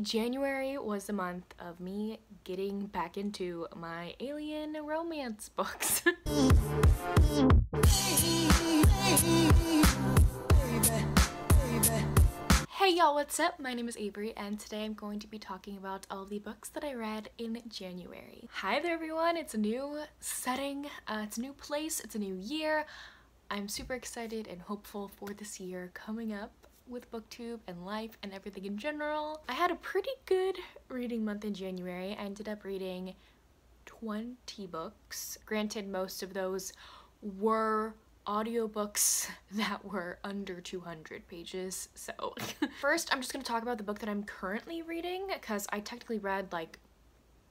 January was the month of me getting back into my alien romance books. Hey y'all, what's up? My name is Averie and today I'm going to be talking about all the books that I read in January. Hi there everyone, it's a new setting, uh, it's a new place, it's a new year. I'm super excited and hopeful for this year coming up with booktube and life and everything in general. I had a pretty good reading month in January. I ended up reading 20 books. Granted, most of those were audiobooks that were under 200 pages. So first I'm just going to talk about the book that I'm currently reading because I technically read like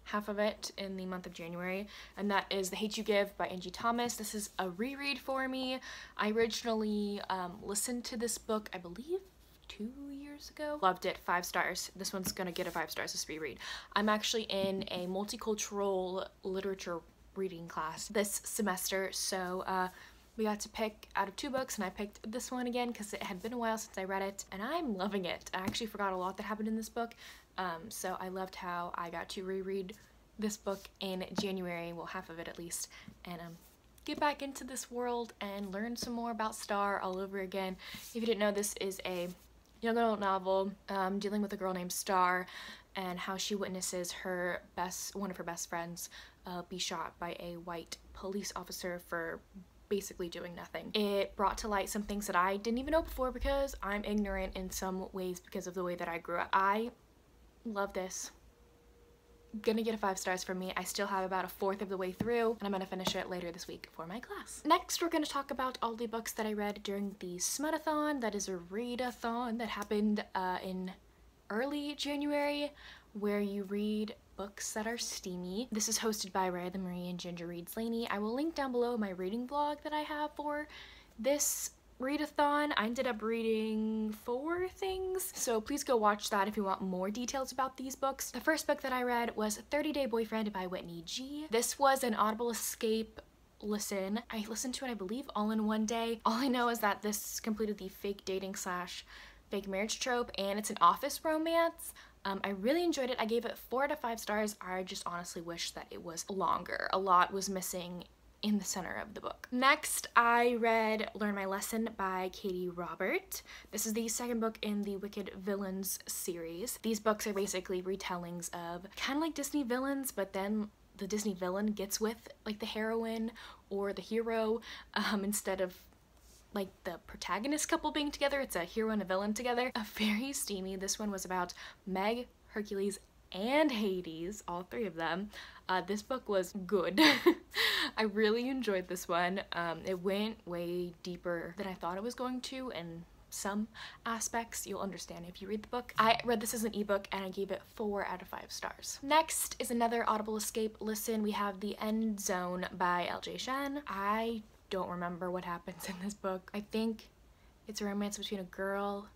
half of it in the month of January, and that is The Hate You Give by Angie Thomas. This is a reread for me. I originally um, listened to this book, I believe, two years ago. Loved it, five stars. This one's gonna get a five stars, this reread. I'm actually in a multicultural literature reading class this semester, so uh, we got to pick out of two books and I picked this one again because it had been a while since I read it and I'm loving it. I actually forgot a lot that happened in this book um, so I loved how I got to reread this book in January, well half of it at least, and um, get back into this world and learn some more about Star all over again. If you didn't know, this is a young adult novel um, dealing with a girl named Star and how she witnesses her best, one of her best friends uh, be shot by a white police officer for basically doing nothing. It brought to light some things that I didn't even know before because I'm ignorant in some ways because of the way that I grew up. I love this gonna get a five stars from me. I still have about a fourth of the way through and I'm gonna finish it later this week for my class. Next, we're gonna talk about all the books that I read during the Smutathon. That is a readathon that happened uh, in early January where you read books that are steamy. This is hosted by Riley Marie and Ginger Reads Lainey. I will link down below my reading blog that I have for this readathon. I ended up reading four things, so please go watch that if you want more details about these books. The first book that I read was 30 Day Boyfriend by Whitney G. This was an Audible Escape listen. I listened to it, I believe, all in one day. All I know is that this completed the fake dating slash fake marriage trope and it's an office romance. Um, I really enjoyed it. I gave it four out of five stars. I just honestly wish that it was longer. A lot was missing in the center of the book. Next, I read Learn My Lesson by Katee Robert. This is the second book in the Wicked Villains series. These books are basically retellings of kind of like Disney villains, but then the Disney villain gets with like the heroine or the hero um, instead of like the protagonist couple being together. It's a hero and a villain together. A very steamy. This one was about Meg, Hercules, and Hades, all three of them. Uh, this book was good. I really enjoyed this one. Um, it went way deeper than I thought it was going to and some aspects you'll understand if you read the book. I read this as an ebook and I gave it four out of five stars. Next is another Audible Escape listen. We have The End Zone by LJ Shen. I don't remember what happens in this book. I think it's a romance between a girl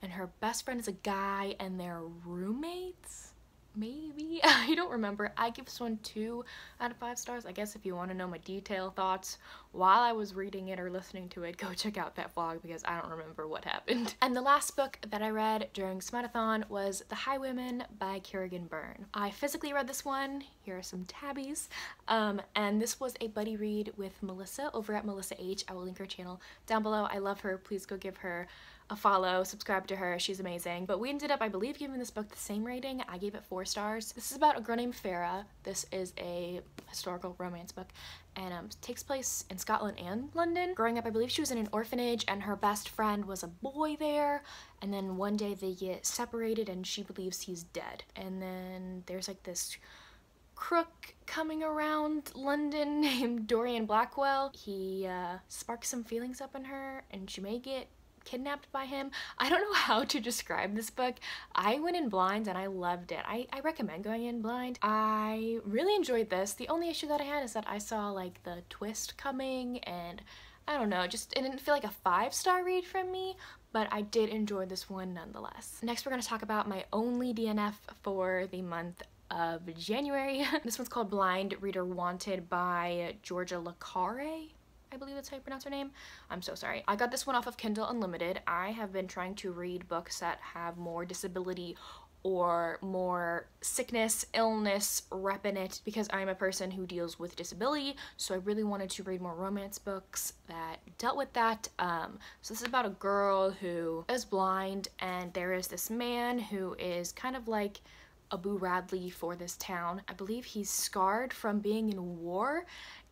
and her best friend is a guy and they're roommates maybe. I don't remember. I give this one two out of five stars. I guess if you want to know my detailed thoughts while i was reading it or listening to it go check out that vlog because i don't remember what happened. And the last book that i read during smutathon was the highwayman by kerrigan byrne. I physically read this one. Here are some tabbies. Um, and this was a buddy read with melissa over at melissa h. I will link her channel down below. I love her. Please go give her a follow, subscribe to her, she's amazing. But we ended up, I believe, giving this book the same rating. I gave it four stars. This is about a girl named Farah. This is a historical romance book and um, takes place in Scotland and London. Growing up, I believe she was in an orphanage and her best friend was a boy there. And then one day they get separated and she believes he's dead. And then there's like this crook coming around London named Dorian Blackwell. He uh, sparks some feelings up in her and she may get kidnapped by him. I don't know how to describe this book. I went in blind and I loved it. I, I recommend going in blind. I really enjoyed this. The only issue that I had is that I saw like the twist coming and I don't know, just it didn't feel like a five star read from me, but I did enjoy this one nonetheless. Next we're going to talk about my only DNF for the month of January. this one's called Blind Reader Wanted by Georgia Le Carre. I believe that's how you pronounce her name. I'm so sorry. I got this one off of Kindle Unlimited. I have been trying to read books that have more disability or more sickness, illness, rep in it because I'm a person who deals with disability. So I really wanted to read more romance books that dealt with that. Um, so this is about a girl who is blind and there is this man who is kind of like a Boo Radley for this town. I believe he's scarred from being in war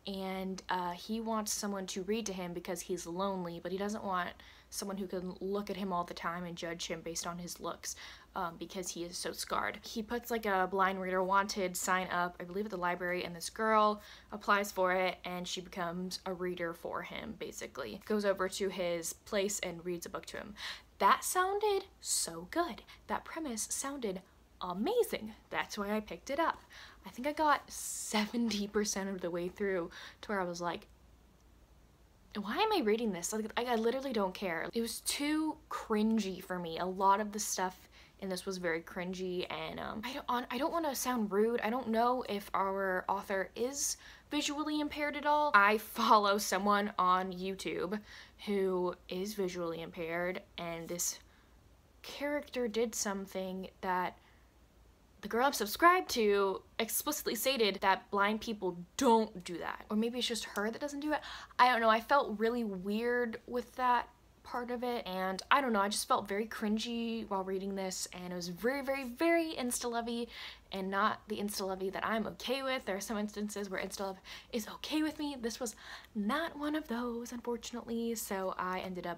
and uh, he wants someone to read to him because he's lonely, but he doesn't want someone who can look at him all the time and judge him based on his looks um, because he is so scarred. He puts like a blind reader wanted sign up, I believe at the library, and this girl applies for it and she becomes a reader for him basically. Goes over to his place and reads a book to him. That sounded so good. That premise sounded amazing. That's why I picked it up. I think I got 70% of the way through to where I was like, why am I reading this? Like, I literally don't care. It was too cringy for me. A lot of the stuff in this was very cringy and um, I don't, I don't want to sound rude. I don't know if our author is visually impaired at all. I follow someone on YouTube who is visually impaired and this character did something that the girl I'm subscribed to explicitly stated that blind people don't do that. Or maybe it's just her that doesn't do it. I don't know. I felt really weird with that part of it and I don't know I just felt very cringy while reading this and it was very very very insta-lovey and not the insta-lovey that I'm okay with. There are some instances where insta-love is okay with me. This was not one of those unfortunately so I ended up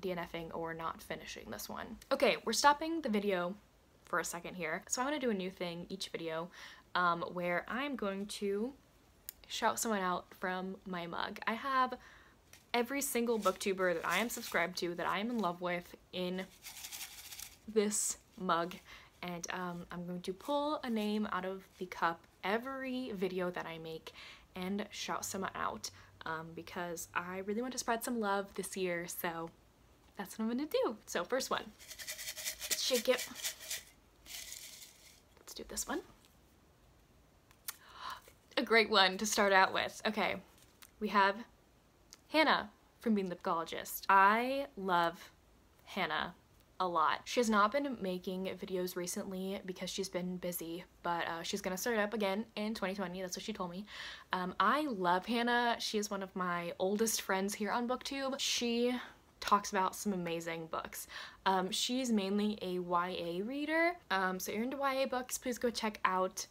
DNFing or not finishing this one. Okay we're stopping the video for a second here. So I want to do a new thing each video um, where I'm going to shout someone out from my mug. I have every single booktuber that I am subscribed to, that I am in love with in this mug. And um, I'm going to pull a name out of the cup every video that I make and shout someone out um, because I really want to spread some love this year. So that's what I'm going to do. So first one, shake it do this one. A great one to start out with. Okay, we have Hannah from Bean the Bookologist. I love Hannah a lot. She has not been making videos recently because she's been busy, but uh, she's gonna start up again in 2020. That's what she told me. Um, I love Hannah. She is one of my oldest friends here on BookTube. She talks about some amazing books. Um, she's mainly a YA reader, um, so if you're into YA books, please go check out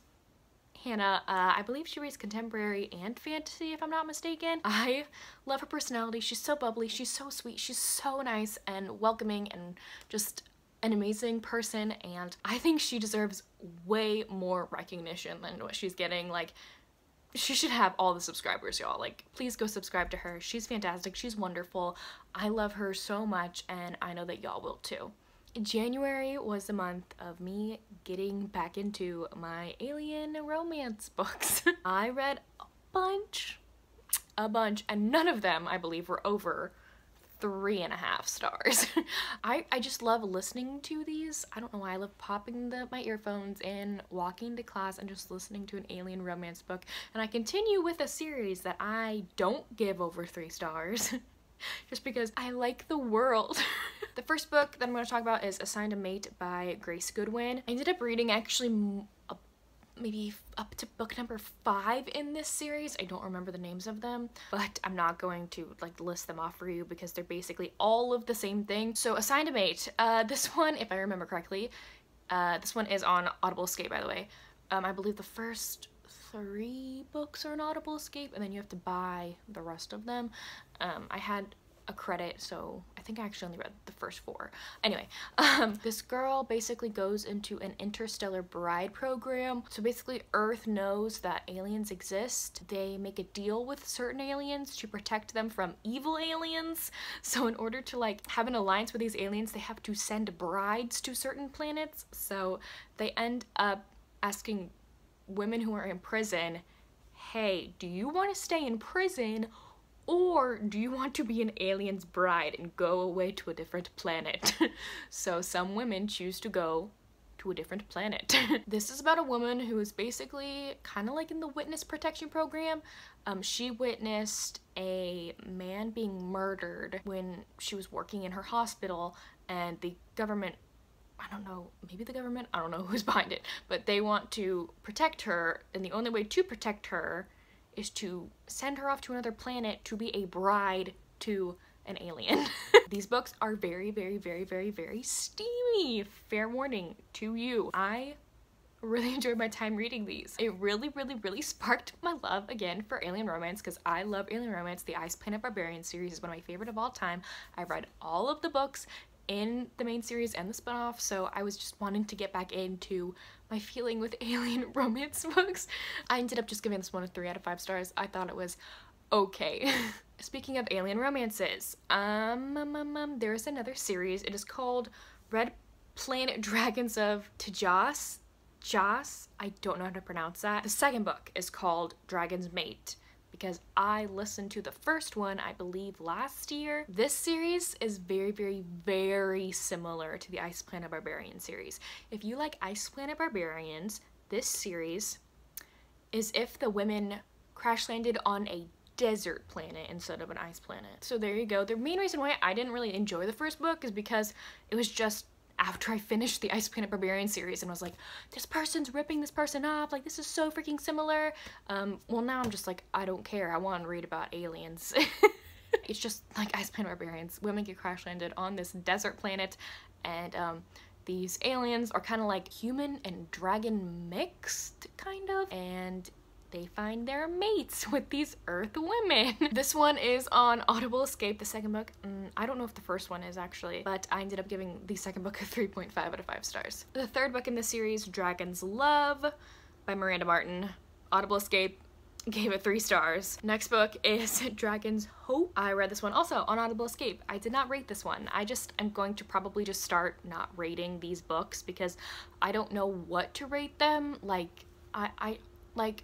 Hannah. Uh, I believe she reads contemporary and fantasy, if I'm not mistaken. I love her personality. She's so bubbly. She's so sweet. She's so nice and welcoming and just an amazing person and I think she deserves way more recognition than what she's getting. Like, she should have all the subscribers, y'all. Like, please go subscribe to her. She's fantastic. She's wonderful. I love her so much, and I know that y'all will too. January was the month of me getting back into my alien romance books. I read a bunch, a bunch, and none of them, I believe, were over three and a half stars. I, I just love listening to these. I don't know why I love popping the, my earphones in, walking to class, and just listening to an alien romance book. And I continue with a series that I don't give over three stars. just because I like the world. the first book that I'm going to talk about is Assigned a Mate by Grace Goodwin. I ended up reading actually maybe up to book number five in this series. I don't remember the names of them, but I'm not going to like list them off for you because they're basically all of the same thing. So Assigned a Mate, uh, this one, if I remember correctly, uh, this one is on Audible Escape, by the way. Um, I believe the first three books are on Audible Escape, and then you have to buy the rest of them. Um, I had a credit, so I think I actually only read the first four. Anyway, um, this girl basically goes into an interstellar bride program. So basically, Earth knows that aliens exist. They make a deal with certain aliens to protect them from evil aliens. So in order to like have an alliance with these aliens, they have to send brides to certain planets. So they end up asking women who are in prison, hey, do you want to stay in prison or do you want to be an alien's bride and go away to a different planet? so some women choose to go to a different planet. this is about a woman who is basically kind of like in the witness protection program. Um, she witnessed a man being murdered when she was working in her hospital and the government I don't know, maybe the government, I don't know who's behind it, but they want to protect her, and the only way to protect her is to send her off to another planet to be a bride to an alien. These books are very, very, very, very, very steamy. Fair warning to you. I really enjoyed my time reading these. It really, really, really sparked my love again for alien romance because I love alien romance. The Ice Planet Barbarian series is one of my favorite of all time. I've read all of the books in the main series and the spin-off so I was just wanting to get back into my feeling with alien romance books. I ended up just giving this one a 3 out of 5 stars. I thought it was okay. Speaking of alien romances, um, um, um, um, there is another series. It is called Red Planet Dragons of Tajas. Jas, I don't know how to pronounce that. The second book is called Dragon's Mate because I listened to the first one, I believe, last year. This series is very, very, very similar to the Ice Planet Barbarian series. If you like Ice Planet Barbarians, this series is if the women crash landed on a desert planet instead of an ice planet. So there you go. The main reason why I didn't really enjoy the first book is because it was just after I finished the Ice Planet Barbarian series and was like, this person's ripping this person off, like this is so freaking similar. Um, well now I'm just like, I don't care, I want to read about aliens. it's just like Ice Planet Barbarians. Women get crash landed on this desert planet and um, these aliens are kind of like human and dragon mixed, kind of, and they find their mates with these earth women. this one is on Audible Escape, the second book. Mm, I don't know if the first one is actually, but I ended up giving the second book a 3.5 out of 5 stars. The third book in the series, Dragon's Love by Miranda Martin. Audible Escape, gave it three stars. Next book is Dragon's Hope. I read this one also on Audible Escape. I did not rate this one. I just am going to probably just start not rating these books because I don't know what to rate them. Like, I, I, like,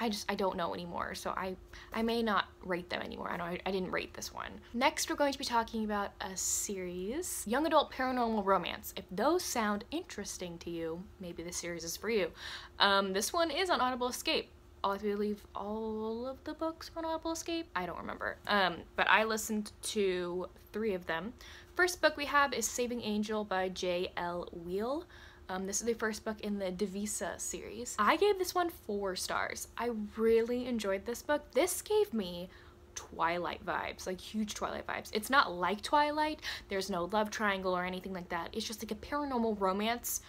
I just, I don't know anymore. So I, I may not rate them anymore. I know I, I, didn't rate this one. Next, we're going to be talking about a series, Young Adult Paranormal Romance. If those sound interesting to you, maybe this series is for you. Um, this one is on Audible Escape. I believe all of the books on Audible Escape. I don't remember. Um, but I listened to three of them. First book we have is Saving Angel by J.L. Weil. Um, this is the first book in the Divisa series. I gave this one four stars. I really enjoyed this book. This gave me Twilight vibes, like huge Twilight vibes. It's not like Twilight, there's no love triangle or anything like that. It's just like a paranormal romance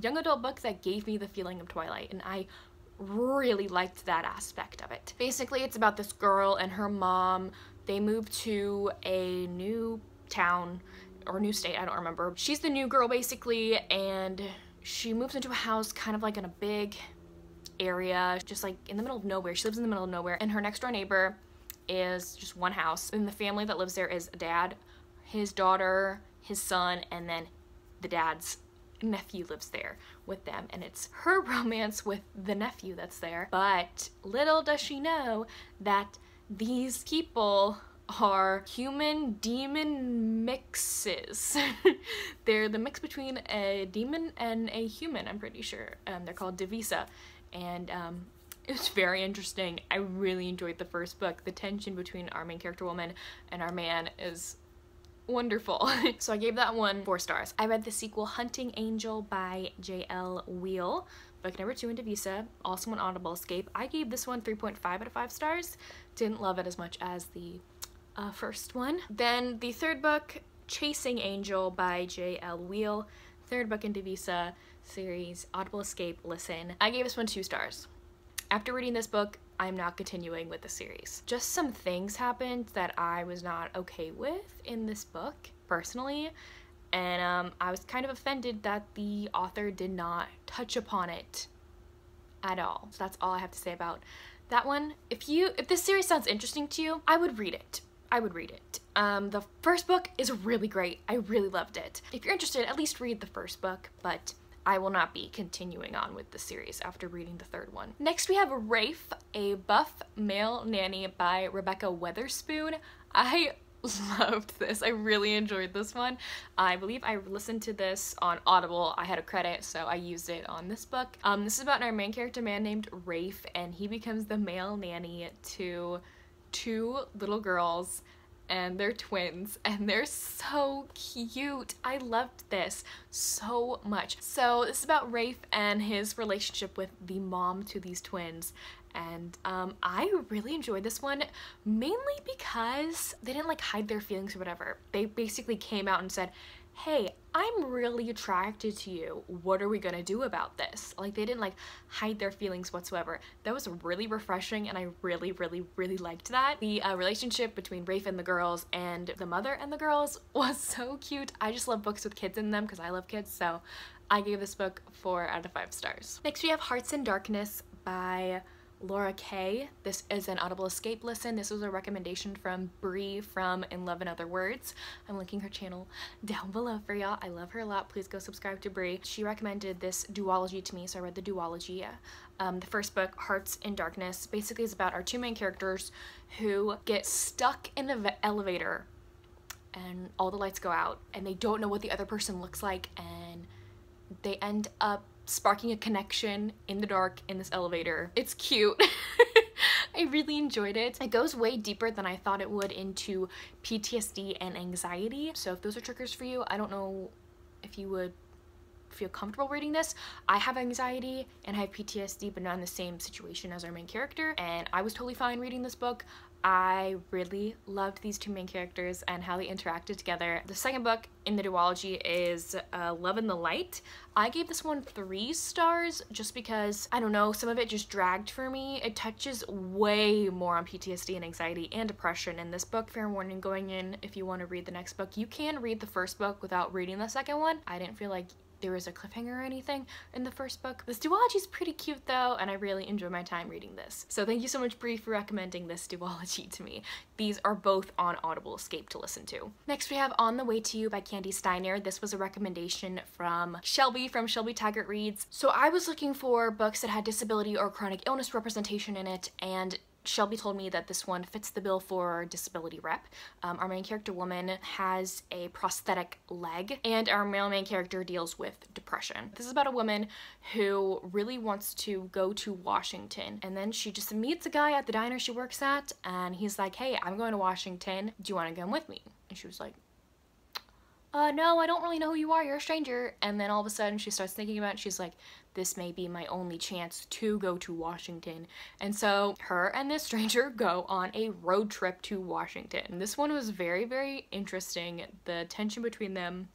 young adult book that gave me the feeling of Twilight, and I really liked that aspect of it. Basically, it's about this girl and her mom. They move to a new town or new state, I don't remember. She's the new girl basically and she moves into a house kind of like in a big area, just like in the middle of nowhere. She lives in the middle of nowhere and her next door neighbor is just one house. And the family that lives there is a dad, his daughter, his son, and then the dad's nephew lives there with them and it's her romance with the nephew that's there. But little does she know that these people are human demon mixes. they're the mix between a demon and a human, I'm pretty sure. Um, they're called Divisa. And um, it's very interesting. I really enjoyed the first book. The tension between our main character woman and our man is wonderful. so I gave that one four stars. I read the sequel Hunting Angel by J.L. Weil, book number two in Divisa, also on Audible Escape. I gave this one 3.5 out of 5 stars. Didn't love it as much as the uh, first one. Then the third book, Chasing Angel by J.L. Weil, third book in Divisa series, Audible Escape, Listen. I gave this one two stars. After reading this book, I'm not continuing with the series. Just some things happened that I was not okay with in this book, personally, and um, I was kind of offended that the author did not touch upon it at all. So that's all I have to say about that one. If you, if this series sounds interesting to you, I would read it. I would read it. Um, the first book is really great. I really loved it. If you're interested, at least read the first book, but I will not be continuing on with the series after reading the third one. Next we have Rafe, a buff male nanny by Rebekah Weatherspoon. I loved this. I really enjoyed this one. I believe I listened to this on Audible. I had a credit, so I used it on this book. Um, this is about our main character man named Rafe, and he becomes the male nanny to two little girls and they're twins and they're so cute. I loved this so much. So this is about Rafe and his relationship with the mom to these twins and um, I really enjoyed this one mainly because they didn't like hide their feelings or whatever. They basically came out and said, hey, I'm really attracted to you. What are we gonna do about this? Like they didn't like hide their feelings whatsoever. That was really refreshing and I really, really, really liked that. The uh, relationship between Rafe and the girls and the mother and the girls was so cute. I just love books with kids in them because I love kids. So I gave this book four out of five stars. Next we have Hearts in Darkness by Laura Kaye. This is an Audible Escape listen. This was a recommendation from Bree from In Love and Other Words. I'm linking her channel down below for y'all. I love her a lot. Please go subscribe to Bree. She recommended this duology to me, so I read the duology. Um, the first book, Hearts in Darkness, basically is about our two main characters who get stuck in an elevator and all the lights go out and they don't know what the other person looks like and they end up sparking a connection in the dark in this elevator. It's cute. I really enjoyed it. It goes way deeper than I thought it would into PTSD and anxiety. So if those are triggers for you, I don't know if you would feel comfortable reading this. I have anxiety and I have PTSD, but not in the same situation as our main character, and I was totally fine reading this book. I really loved these two main characters and how they interacted together. The second book in the duology is uh, Love in the Light. I gave this one three stars just because, I don't know, some of it just dragged for me. It touches way more on PTSD and anxiety and depression in this book. Fair warning going in if you want to read the next book. You can read the first book without reading the second one. I didn't feel like there was a cliffhanger or anything in the first book. This duology is pretty cute though, and I really enjoy my time reading this. So thank you so much Bree for recommending this duology to me. These are both on Audible Escape to listen to. Next we have On the Way to You by Kandi Steiner. This was a recommendation from Shelby from Shelby Taggart Reads. So I was looking for books that had disability or chronic illness representation in it and Shelby told me that this one fits the bill for disability rep. Um, our main character woman has a prosthetic leg and our male main character deals with depression. This is about a woman who really wants to go to Washington and then she just meets a guy at the diner she works at and he's like, hey, I'm going to Washington. Do you want to come with me? And she was like, uh, no, I don't really know who you are, you're a stranger. And then all of a sudden she starts thinking about it, she's like, this may be my only chance to go to Washington. And so her and this stranger go on a road trip to Washington. And this one was very, very interesting. The tension between them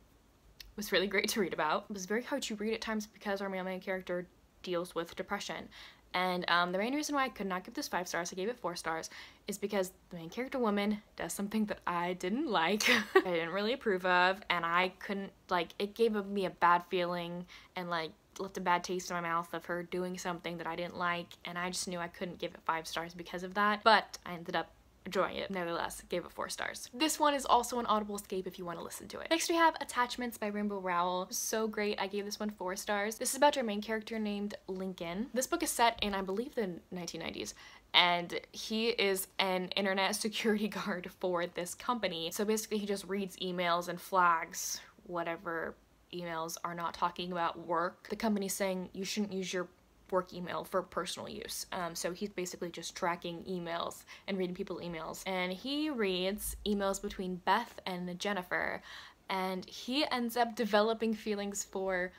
was really great to read about. It was very hard to read at times because our main character deals with depression. And um, the main reason why I could not give this five stars, I gave it four stars, is because the main character woman does something that I didn't like, I didn't really approve of, and I couldn't, like, it gave me a bad feeling and, like, left a bad taste in my mouth of her doing something that I didn't like, and I just knew I couldn't give it five stars because of that, but I ended up enjoying it. Nevertheless, gave it four stars. This one is also an Audible Escape if you want to listen to it. Next we have Attachments by Rainbow Rowell. So great. I gave this one four stars. This is about our main character named Lincoln. This book is set in, I believe, the 1990s and he is an internet security guard for this company. So basically he just reads emails and flags whatever emails are not talking about work. The company's saying you shouldn't use your work email for personal use. Um, so he's basically just tracking emails and reading people's emails. And he reads emails between Beth and Jennifer, and he ends up developing feelings for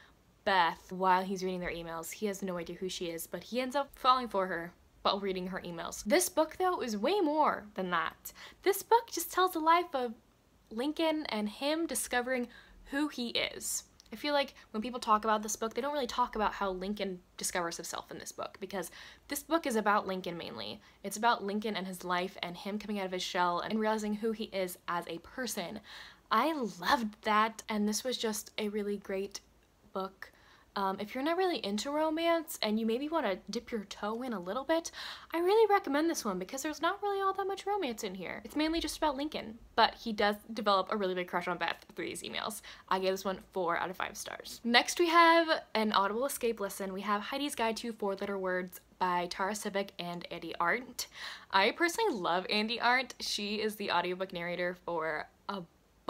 Beth while he's reading their emails. He has no idea who she is, but he ends up falling for her while reading her emails. This book, though, is way more than that. This book just tells the life of Lincoln and him discovering who he is. I feel like when people talk about this book, they don't really talk about how Lincoln discovers himself in this book because this book is about Lincoln mainly. It's about Lincoln and his life and him coming out of his shell and realizing who he is as a person. I loved that and this was just a really great book um, if you're not really into romance and you maybe want to dip your toe in a little bit, I really recommend this one because there's not really all that much romance in here. It's mainly just about Lincoln, but he does develop a really big crush on Beth through these emails. I gave this one 4 out of 5 stars. Next we have an Audible Escape listen. We have Heidi's Guide to Four-Letter Words by Tara Sivec and Andi Arndt. I personally love Andi Arndt. She is the audiobook narrator for a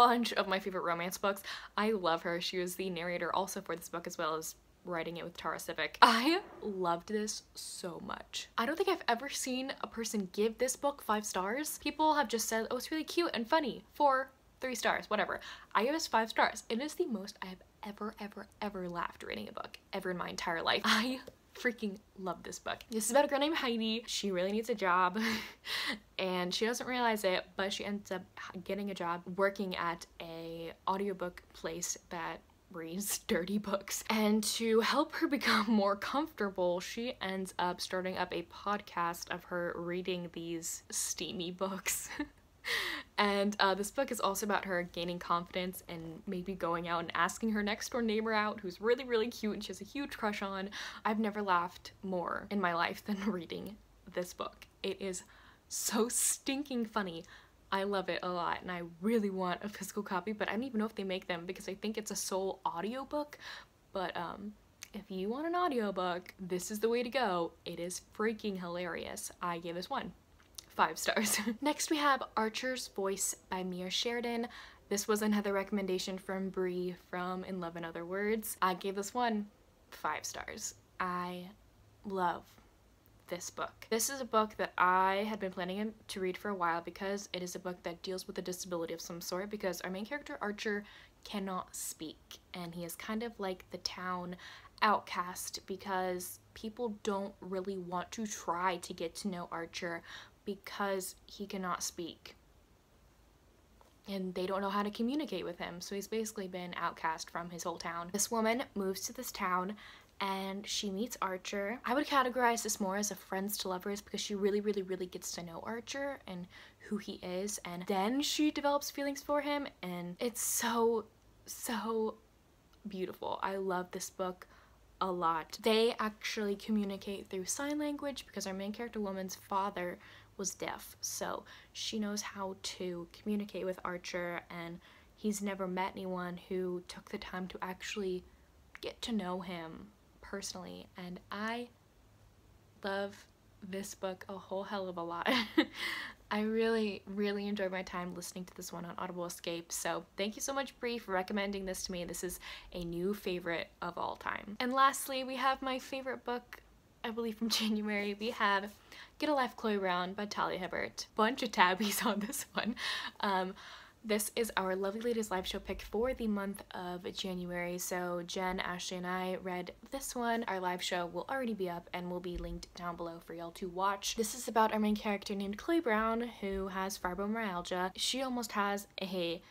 bunch of my favorite romance books. I love her. She was the narrator also for this book as well as writing it with Tara Sivec. I loved this so much. I don't think I've ever seen a person give this book five stars. People have just said, oh, it's really cute and funny. Four, three stars, whatever. I give this five stars. It is the most I have ever, ever, ever laughed reading a book ever in my entire life. I freaking love this book. This is about a girl named Heidi. She really needs a job and she doesn't realize it, but she ends up getting a job working at a audiobook place that reads dirty books. And to help her become more comfortable, she ends up starting up a podcast of her reading these steamy books. And uh, this book is also about her gaining confidence and maybe going out and asking her next door neighbor out who's really really cute and she has a huge crush on. I've never laughed more in my life than reading this book. It is so stinking funny. I love it a lot and I really want a physical copy, but I don't even know if they make them because I think it's a sole audiobook. But um, if you want an audiobook, this is the way to go. It is freaking hilarious. I gave this one five stars. Next we have Archer's Voice by Mia Sheridan. This was another recommendation from Bree from In Love and Other Words. I gave this one five stars. I love this book. This is a book that I had been planning to read for a while because it is a book that deals with a disability of some sort because our main character Archer cannot speak and he is kind of like the town outcast because people don't really want to try to get to know Archer because he cannot speak and they don't know how to communicate with him so he's basically been outcast from his whole town. This woman moves to this town and she meets Archer. I would categorize this more as a friends to lovers because she really, really, really gets to know Archer and who he is, and then she develops feelings for him, and it's so, so beautiful. I love this book a lot. They actually communicate through sign language because our main character woman's father was deaf, so she knows how to communicate with Archer, and he's never met anyone who took the time to actually get to know him personally, and I love this book a whole hell of a lot. I really, really enjoyed my time listening to this one on Audible Escape, so thank you so much, Bree, for recommending this to me. This is a new favorite of all time. And lastly, we have my favorite book, I believe from January. We have Get a Life, Chloe Brown by Talia Hibbert. Bunch of tabbies on this one. Um, this is our Lovely Ladies live show pick for the month of January. So Jen, Ashley, and I read this one. Our live show will already be up and will be linked down below for y'all to watch. This is about our main character named Chloe Brown who has fibromyalgia. She almost has a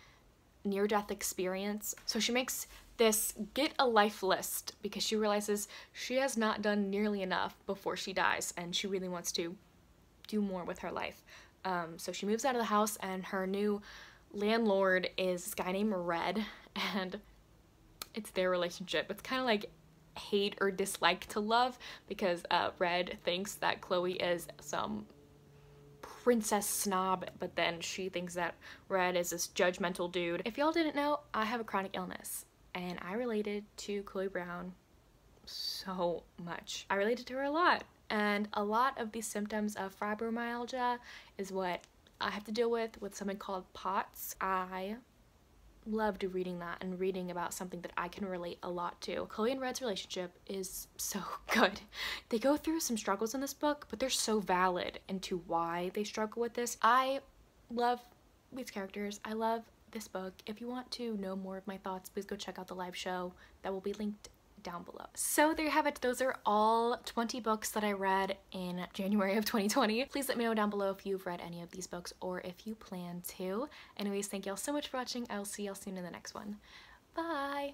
near-death experience. So she makes this get a life list because she realizes she has not done nearly enough before she dies and she really wants to do more with her life. Um, so she moves out of the house and her new landlord is this guy named Red, and it's their relationship. It's kind of like hate or dislike to love because uh, Red thinks that Chloe is some princess snob, but then she thinks that Red is this judgmental dude. If y'all didn't know, I have a chronic illness, and I related to Chloe Brown so much. I related to her a lot, and a lot of these symptoms of fibromyalgia is what I have to deal with with something called POTS. I loved reading that and reading about something that I can relate a lot to. Chloe and Red's relationship is so good. They go through some struggles in this book, but they're so valid into why they struggle with this. I love these characters. I love this book. If you want to know more of my thoughts, please go check out the live show that will be linked down below. So there you have it. Those are all 20 books that I read in January of 2020. Please let me know down below if you've read any of these books or if you plan to. Anyways, thank y'all so much for watching. I will see y'all soon in the next one. Bye!